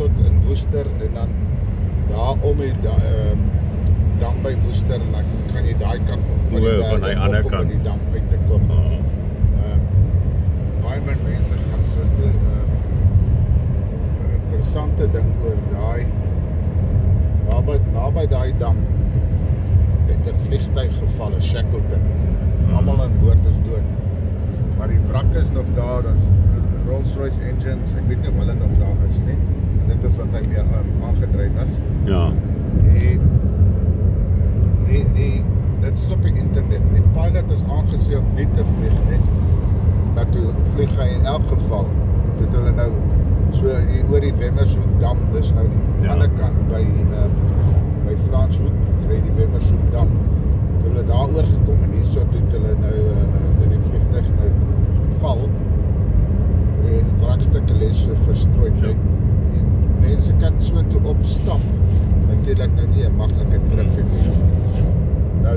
tot in Woester en dan daarom het da, ehm um, dan by Woester en dan kan jy daai kant op van die van die ander kant die dam uit te kom. Ah. Ehm oh. um, baie min mense gaan sit en um, 'n interessante ding oor daai naby naby daai dam het 'n vliegtyg geval, 'n Shackleton. Hmm. Almal aan boord is dood. Maar die wrak is nog daar, daar's Rolls-Royce engines. Ek weet nie of hulle nog daar is nie. Dit is wat hy mee aan- aangedryf was. ja. En die die dit is op die internet. Die pilot is aangesê om nie te vlieg nie. Dat toe vlieg hy in elk geval. Dit hulle nou so hier oor die Wemmershoek dam, dis nou die Ja. ander kant by uh, by Franshoek, kry die Wemmershoek dam. Toe hulle daar oor gekom en hierso toe hulle nou uh, toe die vliegtuig nou geval en wrakstukke so verstrooi. Ja. Opstap. Natuurlik nou nie 'n maklike trip nie. Nou